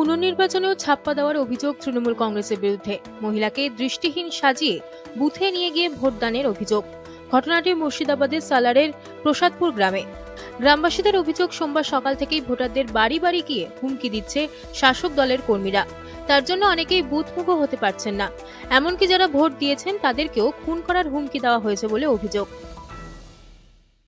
পুনর্নির্বাচনেও ছাপ্পা দেওয়ার অভিযোগ তৃণমূল কংগ্রেসের বিরুদ্ধে। মহিলাকে দৃষ্টিহীন সাজিয়ে বুথে নিয়ে গিয়ে ভোটদানের অভিযোগ। ঘটনাটি মুর্শিদাবাদের সালারের প্রসাদপুর গ্রামে। গ্রামবাসীদের অভিযোগ, সোমবার সকাল থেকেই ভোটারদের বাড়ি বাড়ি গিয়ে হুমকি দিচ্ছে শাসক দলের কর্মীরা। তার জন্য অনেকেই বুথমুখো হতে পারছেন না। এমনকি যারা ভোট দিয়েছেন, তাদেরকেও খুন করার হুমকি দেওয়া হয়েছে বলে অভিযোগ।